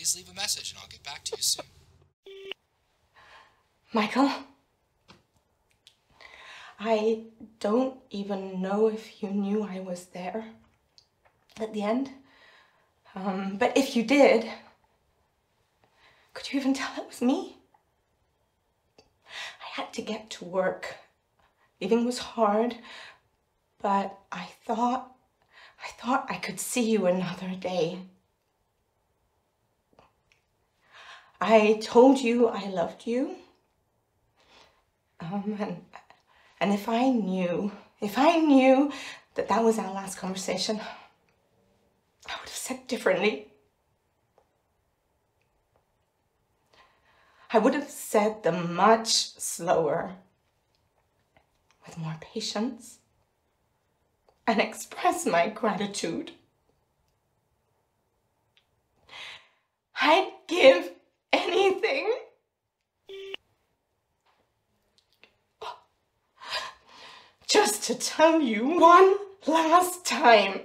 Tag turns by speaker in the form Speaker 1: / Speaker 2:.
Speaker 1: Please leave a message and I'll get back to you soon.
Speaker 2: Michael? I don't even know if you knew I was there at the end. Um, but if you did, could you even tell it was me? I had to get to work. Leaving was hard, but I thought, I thought I could see you another day. I told you I loved you. Um, and, and if I knew, if I knew that that was our last conversation, I would have said differently. I would have said them much slower, with more patience, and expressed my gratitude. I'd give to tell you one last time